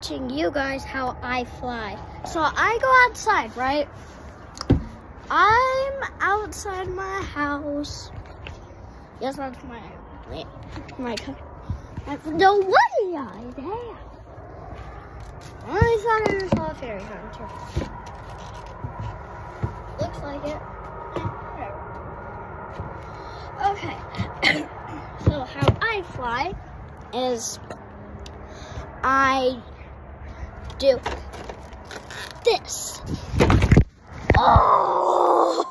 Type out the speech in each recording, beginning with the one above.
teaching you guys how I fly. So I go outside, right? I'm outside my house. Yes, that's my my no way I there. I thought I saw a fairy hunter. Looks like it. Okay. so how I fly is I do this. Oh!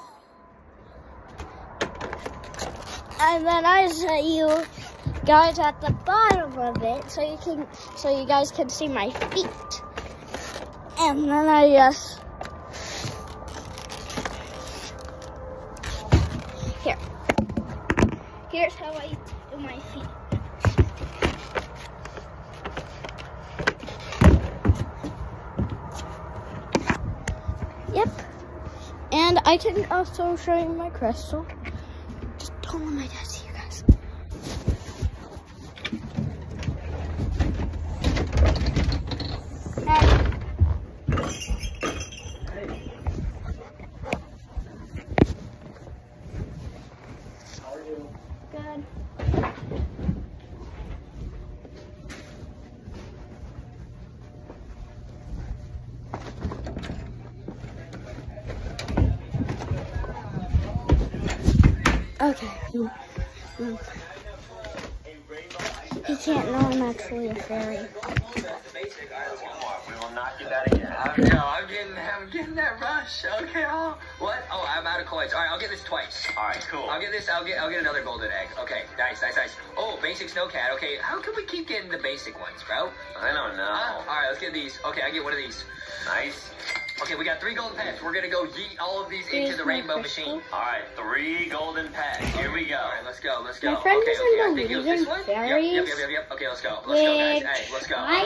And then I set you guys at the bottom of it so you can so you guys can see my feet. And then I just here. Here's how I do my feet. Yep. And I can also show you my crystal. Just don't want my dad see you guys. Hey. Good. Okay. Mm. He can't know I'm actually a fairy. No, I'm getting, I'm getting that rush. Okay, I'll, what? Oh, I'm out of coins. All right, I'll get this twice. All right, cool. I'll get this. I'll get. I'll get another golden egg. Okay, nice, nice, nice. Oh, basic snow cat. Okay, how can we keep getting the basic ones, bro? I don't know. All right, let's get these. Okay, I get one of these. Nice. Okay, we got three golden pets. We're gonna go yeet all of these into the rainbow crystal. machine. All right, three golden pets. Here we go. All right, let's go. Let's go. My friend okay, doesn't okay, I think it was believe this in one. fairies, Yep, yep, yep, yep, yep. Okay, let's go. Let's go, guys. Hey, let's go. I-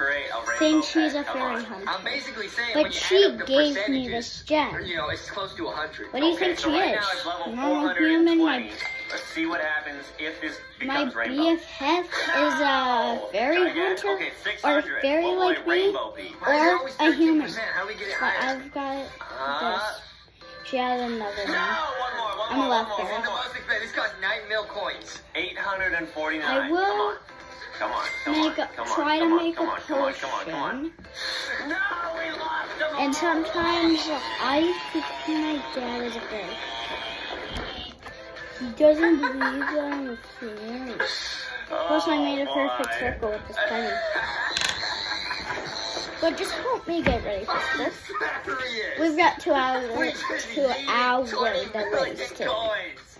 We create a rainbow Think she's a fairy hunter. I'm basically saying But she add up the gave me this gem. You know, it's close to 100. What do you Okay, think so she right is? now it's level Normal human, my 420. Let's see what happens if this My becomes rainbow. BFF is a fairy hunter Okay, or a 600. fairy like me, rainbow be? Why is it or a human. How do we get it But? I've got Uh, this. She has another No, one. one more, one I'm more, a one left fairy. one. This costs 9 mil coins. 849. I will. Come on, come Make on, a, on, try to come on, make a on, come on, come on, come on. potion. No, we lost them And sometimes I think my dad is a fairy. He doesn't believe that I'm a fairy. Plus, I made a Oh, perfect circle with this penny. But just help me get ready for this. We've got two hours, two needed hours 20 to million waste it. coins.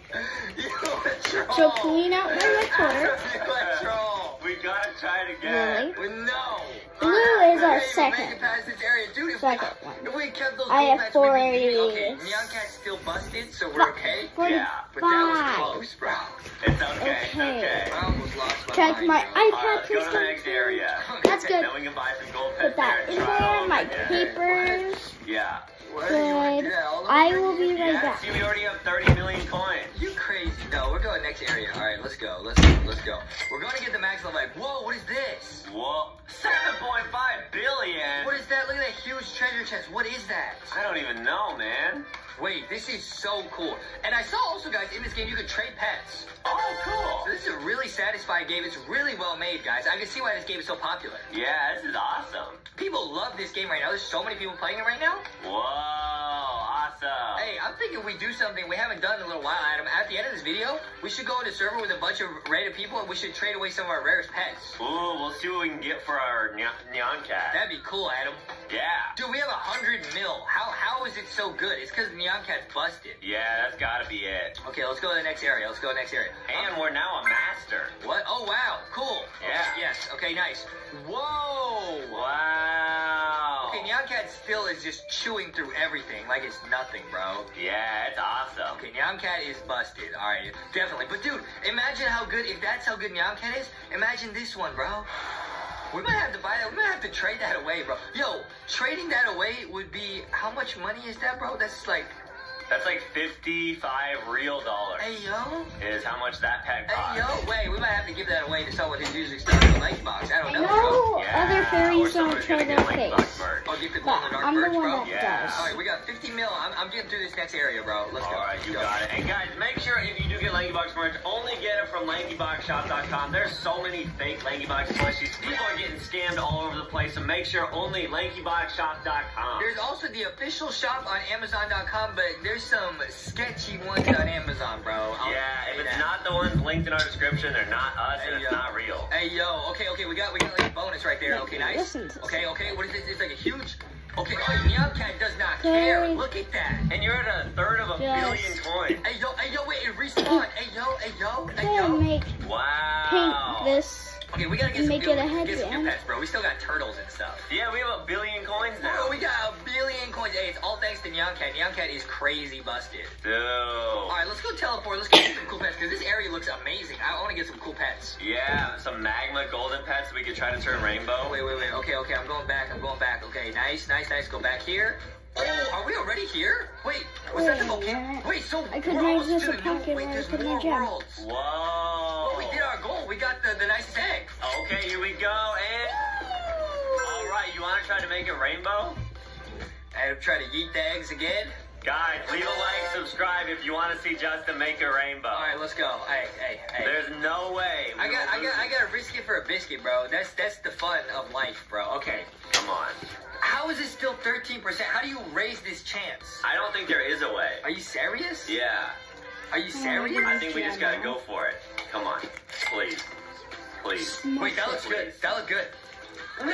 You a troll. So clean out my recorder. You a troll. We gotta try it again. Well, No. Blue is our second. Make it past this area. Dude, Second we, one. If we kept those I have four of Okay. Neon Cat's still busted, so we're okay. Forty- Yeah, But that was close, bro. It's okay, Okay. okay. I almost lost my Check mind. my iPad let's go to the next area. That's good. Then we can buy some gold Put that in there, my papers. Yeah. Why do you wanna Good. do that? All the I will be right back. see, we already have 30 million coins. No, we're going next area. All right, let's go. Let's. Let's go. We're going to get the max level. Like, whoa, what is this? Whoa, 7.5 billion? What is that? Look at that huge treasure chest. What is that? I don't even know, man. Wait, this is so cool. And I saw also, guys, in this game you could trade pets. Oh, cool. So this is a really satisfying game. It's really well made, guys. I can see why this game is so popular. Yeah, this is awesome. People love this game right now. There's so many people playing it right now. Whoa, awesome. Um, hey, I'm thinking we do something we haven't done in a little while, Adam. At the end of this video, we should go into a server with a bunch of random people and we should trade away some of our rarest pets. Ooh, we'll see what we can get for our neon, cat. That'd be cool, Adam. yeah. Dude, we have a hundred mil. How how is it so good? It's because Neon Cat's busted. Yeah, that's gotta be it. Okay, let's go to the next area. Let's go to the next area. And we're now a master. What? Oh wow, cool. Yeah. Yes. Okay, nice. Whoa. Wow. Still is just chewing through everything like it's nothing, bro. Yeah, it's awesome. Okay, Neon Cat is busted. All right, definitely. But dude, imagine how good. If that's how good Neon Cat is, imagine this one, bro. We might have to buy that. We might have to trade that away, bro. Yo, trading that away would be how much money is that, bro? That's like That's like 55 real dollars. Hey yo. Is how much that pet Hey yo. Wait, we might have to give that away to someone who's usually stuck in the box. I don't know Yeah, other or fairies someone don't who's gonna their get Link Box face. merch. Oh, get the But glow in the dark I'm the birch, one bro. that Yeah. does. All right, we got 50 mil. I'm, I'm getting through this next area, bro. Let's go. All right, you Go. got it. And guys, make sure if you do get LankyBox merch, only get it from LankyBoxShop.com. There's so many fake LankyBox plushies. People are getting scammed all over the place, so make sure only LankyBoxShop.com. There's also the official shop on Amazon.com, but there's some sketchy ones on Amazon, bro. I'll Yeah, say if it's that. not the ones linked in our description, they're not us and Hey, it's not real. Hey yo, okay, okay, we got we got like right there. Yeah, Okay, nice. listen Okay, okay, what is this? It's like a huge. Okay, oh, Meow Cat does not care. Look at that. And you're at a third of a Yes. billion coins. Hey yo, hey yo, wait, it respawned. Hey yo, hey yo, hey yo. make Wow. paint this. Okay, we gotta get some Make new, it a get some new pets, bro. We still got turtles and stuff. Yeah, we have a billion coins now. Bro, we got a billion coins. Hey, it's all thanks to Nyan Cat. Nyan Cat is crazy busted. Dude. All right, let's go teleport. Let's get some cool pets because this area looks amazing. I want to get some cool pets. Yeah, some magma golden pets we could try to turn rainbow. Wait, wait, wait. Okay, okay. I'm going back. I'm going back. Okay, nice, nice, nice. Go back here. Oh, are we already here? Wait, was that the volcano? what? Wait, so I could we're almost this to a the pocket new, wait, I there's put my more gem. worlds. Whoa. Got the, the nicest egg. Okay, here we go. And all right, you want to try to make it rainbow? And try to yeet the eggs again. Guys, leave a like, subscribe if you want to see Justin make a rainbow. All right, let's go. Hey, hey, hey. There's no way. I got, I got, I lose. got to risk it for a biscuit, bro. That's that's the fun of life, bro. Okay, Come on. how is it still 13%? How do you raise this chance? I don't think there is a way. Are you serious? Yeah, Are you serious? I think we just gotta go for it. Come on, please, please. Wait, that looks good. That looks good. No!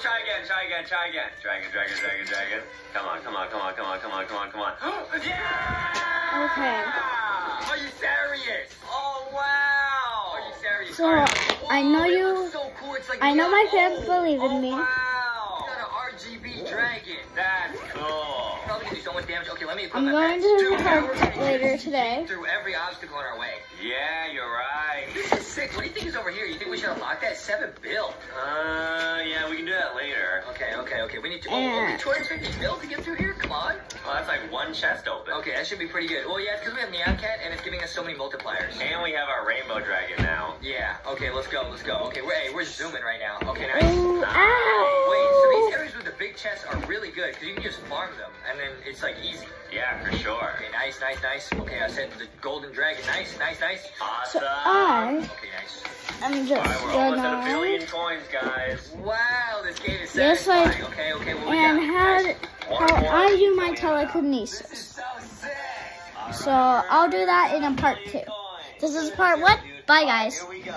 Try again, try again, try again. Dragon, dragon, dragon, dragon. Come on, come on, come on, come on, come on, come on, come on. Oh, yeah! Okay. Are you serious? Oh wow! Are you serious? So, Alright. I know you- So cool. It's like I know my yellow. fans believe in Oh me. We wow! got an RGB dragon. That's cool. Probably gonna do so much damage. Okay, let me equip I'm my going to Dude, the park later today. Through every obstacle in our way. Yeah, you're right. This is sick. What do you think is over here? You think we should unlock that? Seven bill. Uh, yeah, we can do that later. Okay, okay, okay. We need to. Oh, only 250 bill to get through here? Come on. Well, that's like one chest open. Okay, that should be pretty good. Well, yeah, it's because we have Neon Cat and it's giving us so many multipliers. And we have our rainbow dragon now. Yeah. Okay, let's go. Let's go. Okay, we're hey, we're zooming right now. Okay, nice. Ooh, Wait, so these areas big chests are really good because you can just farm them and then it's like easy. Yeah, for sure. Okay, nice, nice, nice. Okay, I said the golden dragon. Nice, nice, nice. Awesome. So I Okay, nice. am just Alright, we're almost at a billion coins, guys. Wow, this game is Yes, I- satisfying. okay, okay, what we and got? had Nice. how I do my This is telekinesis. so sick. So I'll do that in a part two. This is part one. Bye guys. Here we go.